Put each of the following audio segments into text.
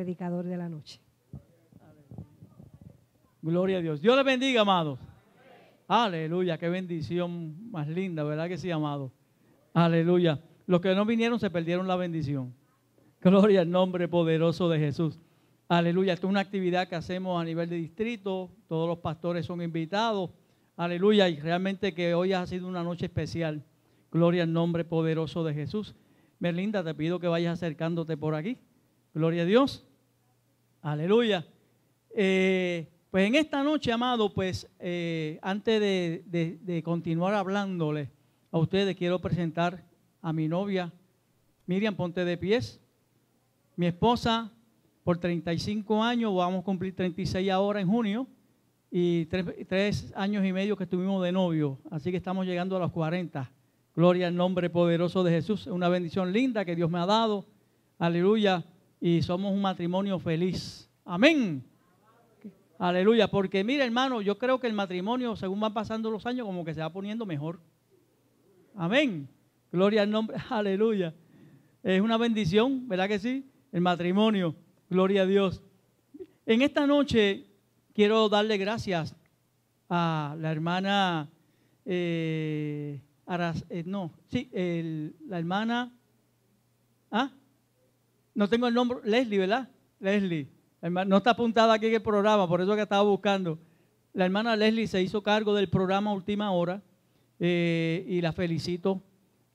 predicador de la noche. Gloria a Dios. Dios les bendiga, amados. Aleluya, qué bendición más linda, ¿verdad que sí, amado? Aleluya. Los que no vinieron se perdieron la bendición. Gloria al nombre poderoso de Jesús. Aleluya. Esta es una actividad que hacemos a nivel de distrito. Todos los pastores son invitados. Aleluya. Y realmente que hoy ha sido una noche especial. Gloria al nombre poderoso de Jesús. Merlinda, te pido que vayas acercándote por aquí. Gloria a Dios. Aleluya. Eh, pues en esta noche, amado, pues eh, antes de, continuar hablándole a ustedes, quiero presentar a mi novia, Miriam Ponte de Pies, mi esposa por 35 años, vamos a cumplir 36 ahora en junio, y tres, años y medio que estuvimos de novio, así que estamos llegando a los 40. Gloria al nombre poderoso de Jesús, una bendición linda que Dios me ha dado, aleluya, y somos un matrimonio feliz. Amén. Aleluya, porque mire hermano, yo creo que el matrimonio, según van pasando los años, como que se va poniendo mejor. Amén. Gloria al nombre, aleluya. Es una bendición, ¿verdad que sí? El matrimonio, gloria a Dios. En esta noche quiero darle gracias a la hermana, eh, eh no, sí, la hermana, ¿ah? No tengo el nombre, Leslie, ¿verdad? Leslie. No está apuntada aquí en el programa, por eso que estaba buscando. La hermana Leslie se hizo cargo del programa Última Hora eh, y la felicito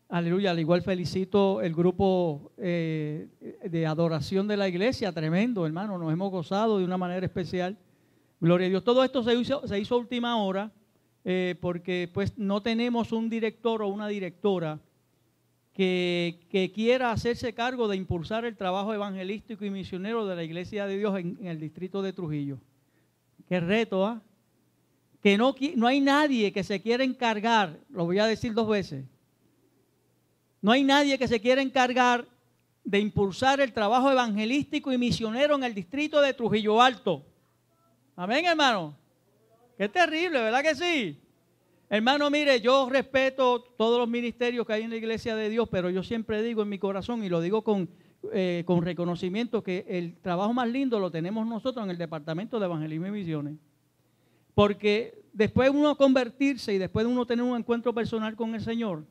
Aleluya, al igual felicito el grupo eh, de adoración de la iglesia, tremendo hermano, nos hemos gozado de una manera especial. Gloria a Dios. Todo esto se hizo, se hizo última hora eh, porque pues no tenemos un director o una directora que, quiera hacerse cargo de impulsar el trabajo evangelístico y misionero de la iglesia de Dios en, el distrito de Trujillo. Qué reto, ¿ah? Que no, no hay nadie que se quiera encargar, lo voy a decir dos veces, no hay nadie que se quiera encargar de impulsar el trabajo evangelístico y misionero en el distrito de Trujillo Alto. Amén, hermano. Qué terrible, ¿verdad que sí? Hermano, mire, yo respeto todos los ministerios que hay en la iglesia de Dios, pero yo siempre digo en mi corazón y lo digo con, eh, con reconocimiento que el trabajo más lindo lo tenemos nosotros en el Departamento de Evangelismo y Misiones. Porque después de uno convertirse y después de uno tener un encuentro personal con el Señor,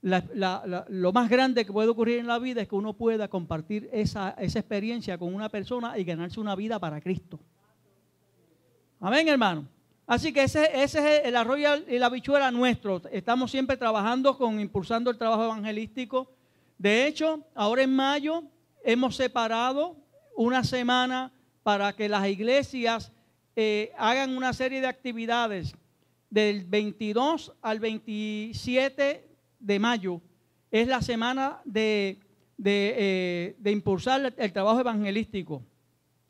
lo más grande que puede ocurrir en la vida es que uno pueda compartir esa, experiencia con una persona y ganarse una vida para Cristo. Amén, hermano. Así que ese, ese es el arroyo y la bichuela nuestro. Estamos siempre trabajando con, impulsando el trabajo evangelístico. De hecho, ahora en mayo hemos separado una semana para que las iglesias eh, hagan una serie de actividades del 22 al 27 de mayo es la semana de, de, eh, impulsar el trabajo evangelístico.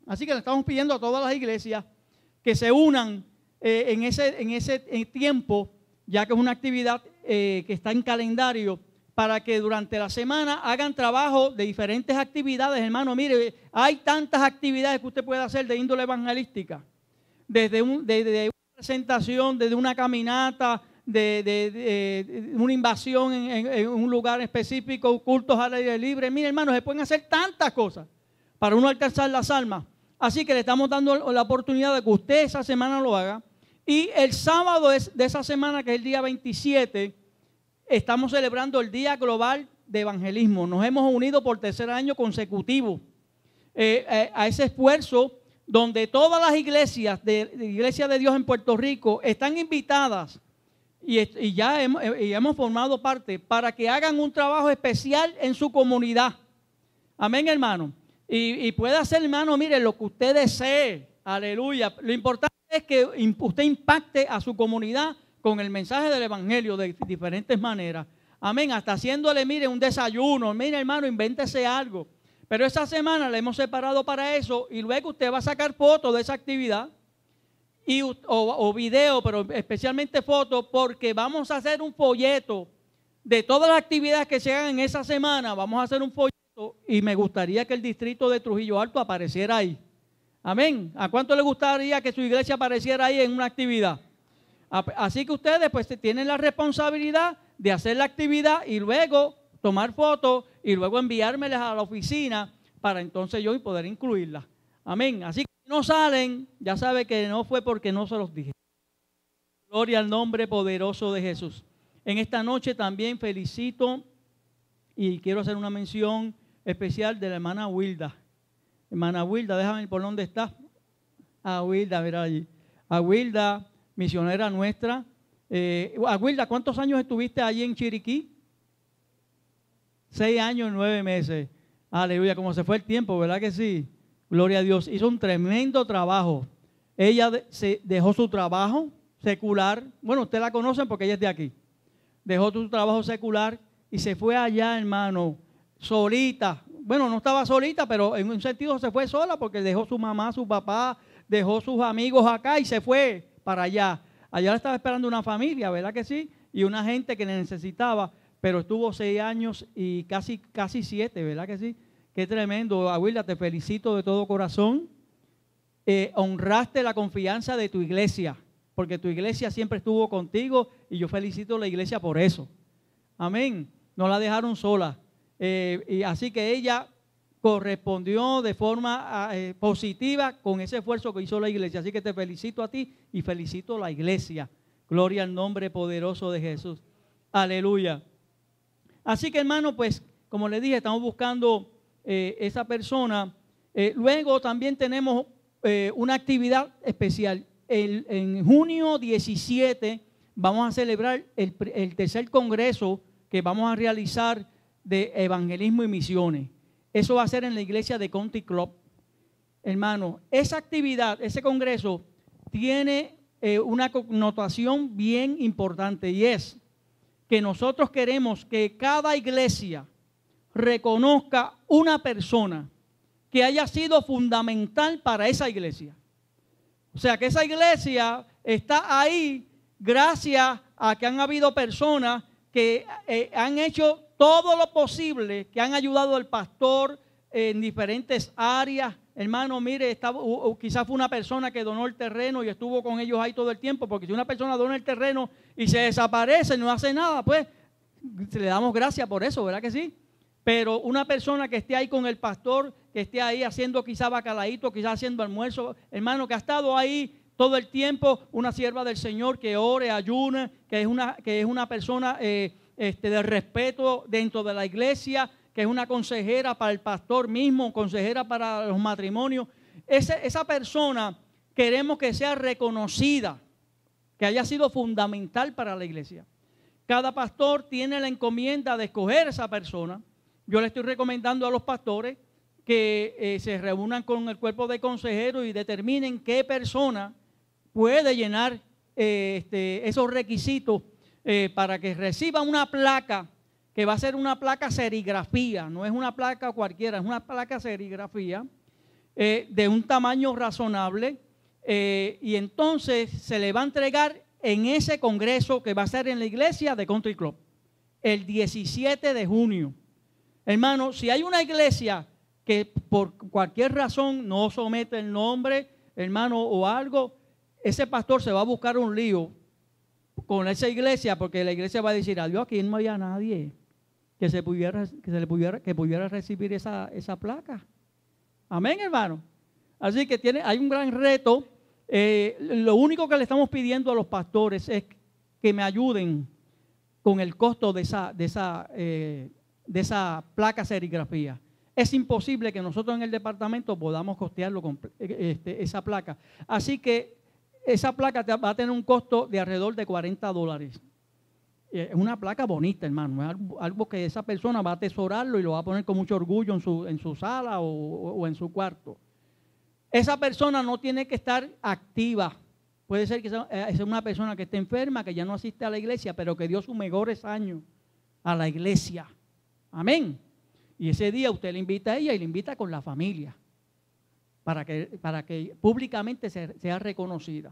Así que le estamos pidiendo a todas las iglesias que se unan eh, en ese, en ese tiempo, ya que es una actividad eh, que está en calendario, para que durante la semana hagan trabajo de diferentes actividades, hermano. Mire, hay tantas actividades que usted puede hacer de índole evangelística. Desde, un, desde una presentación, desde una caminata, de, una invasión en, un lugar específico, cultos al aire libre. Mire, hermano, se pueden hacer tantas cosas para uno alcanzar las almas. Así que le estamos dando la oportunidad de que usted esa semana lo haga. Y el sábado de esa semana, que es el día 27, estamos celebrando el Día Global de Evangelismo. Nos hemos unido por tercer año consecutivo eh, eh, a ese esfuerzo donde todas las iglesias de, de Iglesia de Dios en Puerto Rico están invitadas y, ya hemos, formado parte para que hagan un trabajo especial en su comunidad. Amén, hermano. Y, puede hacer, hermano, mire, lo que usted desee. Aleluya. Lo importante es que usted impacte a su comunidad con el mensaje del Evangelio de diferentes maneras. Amén. Hasta haciéndole, mire, un desayuno. Mire, hermano, invéntese algo. Pero esa semana le hemos separado para eso y luego usted va a sacar fotos de esa actividad y, o, video, pero especialmente fotos, porque vamos a hacer un folleto de todas las actividades que se hagan en esa semana. Vamos a hacer un folleto y me gustaría que el distrito de Trujillo Alto apareciera ahí. Amén. ¿A cuánto le gustaría que su iglesia apareciera ahí en una actividad? Así que ustedes pues tienen la responsabilidad de hacer la actividad y luego tomar fotos y luego enviármelas a la oficina para entonces yo poder incluirla. Amén. Así que si no salen, ya sabe que no fue porque no se los dije. Gloria al nombre poderoso de Jesús. En esta noche también felicito y quiero hacer una mención especial de la hermana Wilda. Hermana Wilda, déjame por dónde está. A Wilda, mira allí. A Wilda, misionera nuestra. Eh, a Wilda, ¿cuántos años estuviste allí en Chiriquí? Seis años, nueve meses. Aleluya, como se fue el tiempo, ¿verdad que sí? Gloria a Dios. Hizo un tremendo trabajo. Ella se dejó su trabajo secular. Bueno, usted la conocen porque ella es de aquí. Dejó su trabajo secular y se fue allá, hermano, solita. Bueno, no estaba solita, pero en un sentido se fue sola porque dejó su mamá, su papá, dejó sus amigos acá y se fue para allá. Allá la estaba esperando una familia, ¿verdad que sí? Y una gente que necesitaba, pero estuvo seis años y casi, casi siete, ¿verdad que sí? Qué tremendo, Abuela, te felicito de todo corazón. Eh, honraste la confianza de tu iglesia, porque tu iglesia siempre estuvo contigo y yo felicito a la iglesia por eso. Amén. No la dejaron sola. Eh, y así que ella correspondió de forma ah, eh, positiva con ese esfuerzo que hizo la iglesia. Así que te felicito a ti y felicito a la iglesia. Gloria al nombre poderoso de Jesús. Aleluya. Así que hermano, pues como le dije, estamos buscando eh, esa persona. Luego también tenemos una actividad especial. en junio 17 vamos a celebrar el, el tercer congreso que vamos a realizar de evangelismo y misiones. Eso va a ser en la iglesia de County Club. Hermano, esa actividad, ese congreso, tiene eh, una connotación bien importante y es que nosotros queremos que cada iglesia reconozca una persona que haya sido fundamental para esa iglesia. O sea, que esa iglesia está ahí gracias a que han habido personas que eh, han hecho todo lo posible, que han ayudado al pastor en diferentes áreas. Hermano, mire, estaba, quizás fue una persona que donó el terreno y estuvo con ellos ahí todo el tiempo, porque si una persona dona el terreno y se desaparece no hace nada, pues le damos gracias por eso, ¿verdad que sí? Pero una persona que esté ahí con el pastor, que esté ahí haciendo quizás bacalaíto, quizás haciendo almuerzo, hermano, que ha estado ahí todo el tiempo, una sierva del Señor que ore, ayuna, que es una, que es una persona... Eh, este, de respeto dentro de la iglesia, que es una consejera para el pastor mismo, consejera para los matrimonios. esa persona queremos que sea reconocida, que haya sido fundamental para la iglesia. Cada pastor tiene la encomienda de escoger esa persona. Yo le estoy recomendando a los pastores que eh, se reúnan con el cuerpo de consejeros y determinen qué persona puede llenar eh, este, esos requisitos eh, para que reciba una placa que va a ser una placa serigrafía, no es una placa cualquiera, es una placa serigrafía eh, de un tamaño razonable eh, y entonces se le va a entregar en ese congreso que va a ser en la iglesia de Country Club, el 17 de junio. Hermano, si hay una iglesia que por cualquier razón no somete el nombre, hermano, o algo, ese pastor se va a buscar un lío con esa iglesia, porque la iglesia va a decir, adiós, aquí no había nadie que se pudiera, que se le pudiera, que pudiera recibir esa, esa placa. Amén, hermano. Así que tiene, hay un gran reto. Eh, lo único que le estamos pidiendo a los pastores es que me ayuden con el costo de esa, de esa, eh, de esa placa serigrafía. Es imposible que nosotros en el departamento podamos costearlo con eh, este, esa placa. Así que esa placa va a tener un costo de alrededor de 40 dólares. Eh, es una placa bonita, hermano. Es algo, que esa persona va a atesorarlo y lo va a poner con mucho orgullo en su, en su sala o, en su cuarto. Esa persona no tiene que estar activa. Puede ser que sea, eh, una persona que esté enferma, que ya no asiste a la iglesia, pero que dio sus mejores años a la iglesia. Amén. Y ese día usted le invita a ella y le invita con la familia para que, para que públicamente sea reconocida.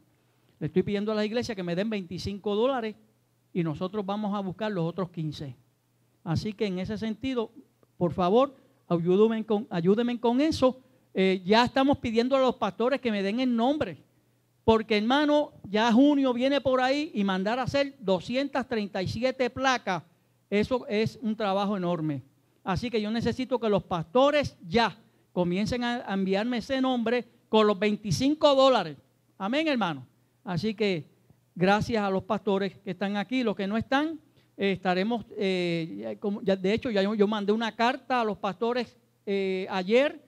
Le estoy pidiendo a la iglesia que me den 25 dólares y nosotros vamos a buscar los otros 15. Así que en ese sentido, por favor, ayúdenme con, con eso. Eh, ya estamos pidiendo a los pastores que me den el nombre. Porque hermano, ya junio viene por ahí y mandar a hacer 237 placas, eso es un trabajo enorme. Así que yo necesito que los pastores ya comiencen a enviarme ese nombre con los 25 dólares. Amén, hermano. Así que gracias a los pastores que están aquí, los que no están, eh, estaremos, eh, de hecho, ya yo, mandé una carta a los pastores eh, ayer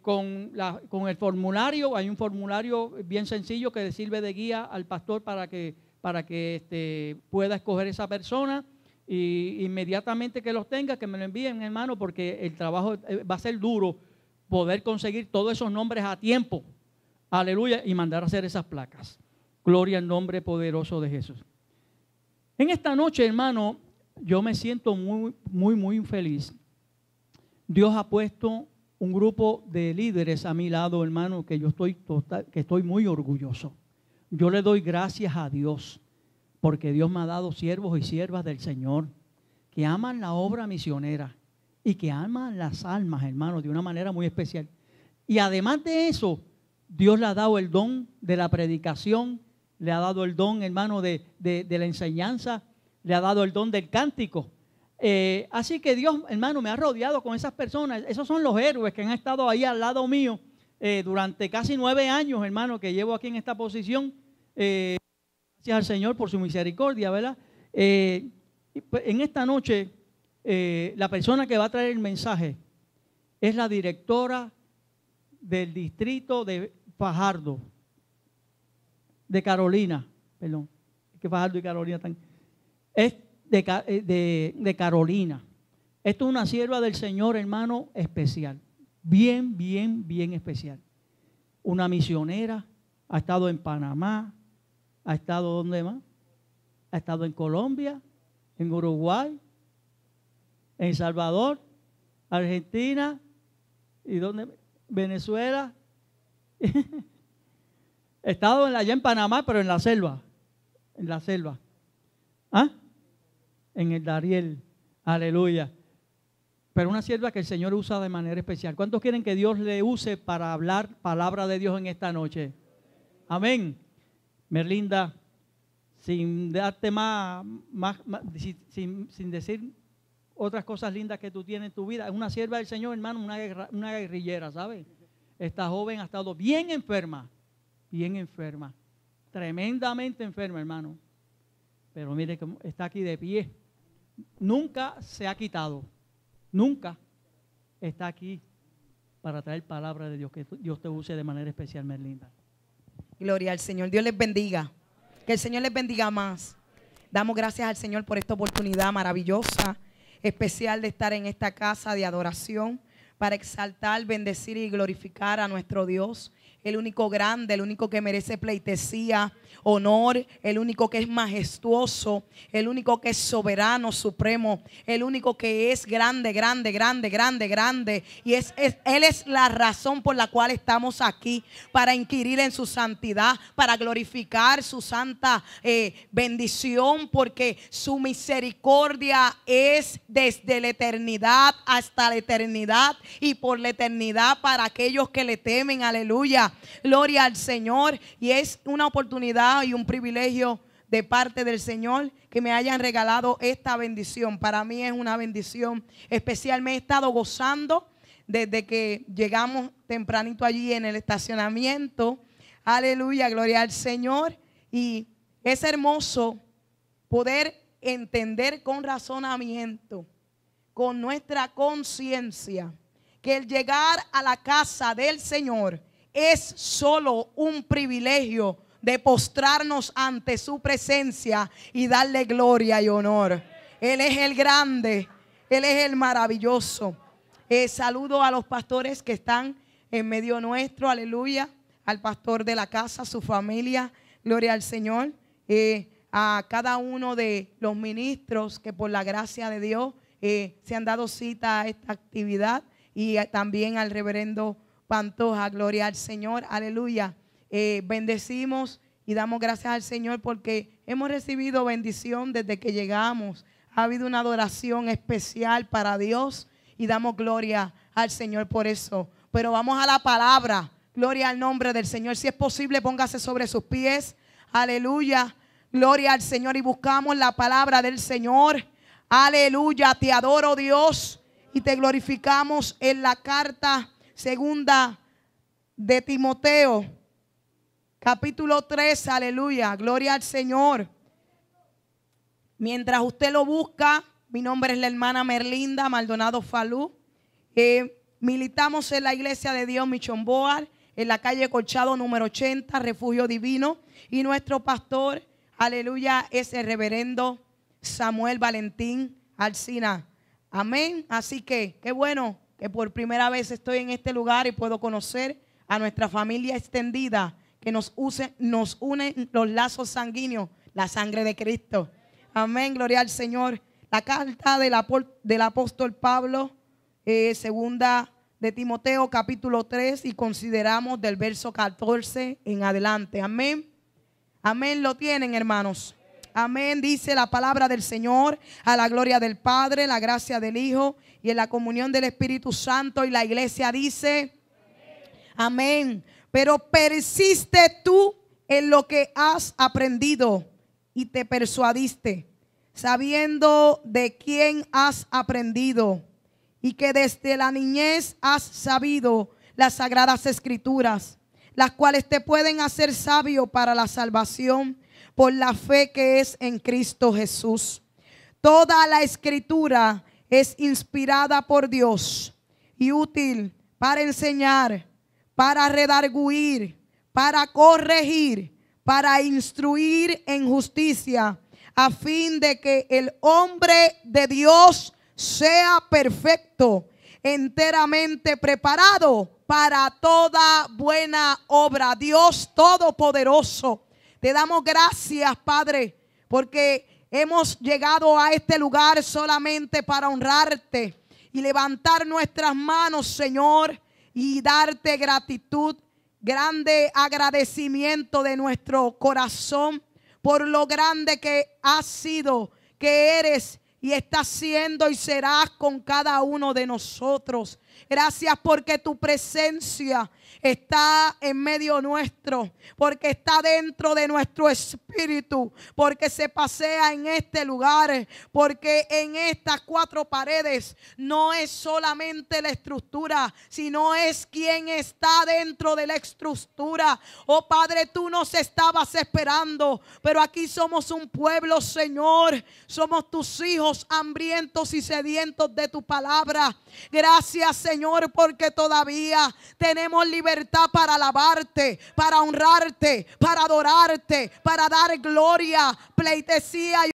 con, con el formulario. Hay un formulario bien sencillo que sirve de guía al pastor para que, para que este, pueda escoger esa persona. Y inmediatamente que los tenga, que me lo envíen, hermano, porque el trabajo va a ser duro poder conseguir todos esos nombres a tiempo. Aleluya. Y mandar a hacer esas placas. Gloria al nombre poderoso de Jesús. En esta noche, hermano, yo me siento muy, muy, muy feliz. Dios ha puesto un grupo de líderes a mi lado, hermano, que yo estoy total, que estoy muy orgulloso. Yo le doy gracias a Dios porque Dios me ha dado siervos y siervas del Señor que aman la obra misionera y que aman las almas, hermano, de una manera muy especial. Y además de eso, Dios le ha dado el don de la predicación le ha dado el don, hermano, de, la enseñanza, le ha dado el don del cántico. Eh, así que Dios, hermano, me ha rodeado con esas personas. Esos son los héroes que han estado ahí al lado mío eh, durante casi nueve años, hermano, que llevo aquí en esta posición. Eh, gracias al Señor por su misericordia, ¿verdad? Pues, en esta noche, la persona que va a traer el mensaje es la directora del distrito de Fajardo de Carolina, perdón, que Fajardo y Carolina están, es eh, de, de, Carolina. Esto es una sierva del Señor, hermano, especial. Bien, bien, bien especial. Una misionera, ha estado en Panamá, ha estado donde más? Ha estado en Colombia, en Uruguay, en Salvador, Argentina y donde Venezuela. He estado allá en Panamá, pero en la selva. En la selva. ¿Ah? En el Dariel. Aleluya. Pero una sierva que el Señor usa de manera especial. ¿Cuántos quieren que Dios le use para hablar palabra de Dios en esta noche? Amén. Merlinda, sin darte más, sin, decir otras cosas lindas que tú tienes en tu vida, una sierva del Señor, hermano, una, una guerrillera, ¿sabes? Esta joven ha estado bien enferma bien enferma, tremendamente enferma, hermano. Pero mire que está aquí de pie. Nunca se ha quitado, nunca está aquí para traer palabra de Dios, que Dios te use de manera especial, Merlinda. Gloria al Señor, Dios les bendiga. Que el Señor les bendiga más. Damos gracias al Señor por esta oportunidad maravillosa, especial de estar en esta casa de adoración para exaltar, bendecir y glorificar a nuestro Dios el único grande, el único que merece pleitesía, honor, el único que es majestuoso, el único que es soberano, supremo, el único que es grande, grande, grande, grande, grande. Y es, Él es la razón por la cual estamos aquí, para inquirir en su santidad, para glorificar su santa eh, bendición, porque su misericordia es desde la eternidad hasta la eternidad y por la eternidad para aquellos que le temen. Aleluya. Gloria al Señor. Y es una oportunidad y un privilegio de parte del Señor que me hayan regalado esta bendición. Para mí es una bendición especial. Me he estado gozando desde que llegamos tempranito allí en el estacionamiento. Aleluya, gloria al Señor. Y es hermoso poder entender con razonamiento, con nuestra conciencia, que el llegar a la casa del Señor es solo un privilegio de postrarnos ante su presencia y darle gloria y honor. Él es el grande, Él es el maravilloso. Eh, saludo a los pastores que están en medio nuestro, aleluya, al pastor de la casa, su familia, gloria al Señor, eh, a cada uno de los ministros que por la gracia de Dios eh, se han dado cita a esta actividad y también al reverendo Pantoja, gloria al Señor, aleluya. Eh, bendecimos y damos gracias al Señor porque hemos recibido bendición desde que llegamos. Ha habido una adoración especial para Dios y damos gloria al Señor por eso. Pero vamos a la palabra. Gloria al nombre del Señor. Si es posible, póngase sobre sus pies. Aleluya. Gloria al Señor y buscamos la palabra del Señor. Aleluya. Te adoro Dios y te glorificamos en la carta segunda de Timoteo, capítulo 3, aleluya, gloria al Señor. Mientras usted lo busca, mi nombre es la hermana Merlinda Maldonado Falú. Eh, militamos en la iglesia de Dios Michomboar, en la calle Colchado número 80, Refugio Divino. Y nuestro pastor, aleluya, es el reverendo Samuel Valentín Alcina. Amén. Así que qué bueno que por primera vez estoy en este lugar y puedo conocer a nuestra familia extendida que nos, use, nos unen los lazos sanguíneos, la sangre de Cristo. Amén, gloria al Señor. La carta del, del apóstol Pablo, eh, segunda de Timoteo, capítulo 3, y consideramos del verso 14 en adelante. Amén. Amén, lo tienen, hermanos. Amén, dice la palabra del Señor, a la gloria del Padre, la gracia del Hijo y en la comunión del Espíritu Santo. Y la iglesia dice, amén. Pero persiste tú en lo que has aprendido y te persuadiste, sabiendo de quién has aprendido y que desde la niñez has sabido las sagradas escrituras, las cuales te pueden hacer sabio para la salvación por la fe que es en Cristo Jesús. Toda la escritura es inspirada por Dios y útil para enseñar, para redarguir, para corregir para instruir en justicia, a fin de que el hombre de Dios sea perfecto, enteramente preparado para toda buena obra. Dios Todopoderoso, te damos gracias, Padre, porque hemos llegado a este lugar solamente para honrarte y levantar nuestras manos, Señor, y darte gratitud grande agradecimiento de nuestro corazón por lo grande que has sido, que eres y estás siendo y serás con cada uno de nosotros. Gracias porque tu presencia está en medio nuestro, porque está dentro de nuestro espíritu, porque se pasea en este lugar, porque en estas cuatro paredes no es solamente la estructura, sino es quien está dentro de la estructura. Oh Padre, tú nos estabas esperando, pero aquí somos un pueblo, Señor. Somos tus hijos hambrientos y sedientos de tu palabra. Gracias, Señor, porque todavía tenemos libertad para alabarte, para honrarte, para adorarte, para dar gloria, pleitesía.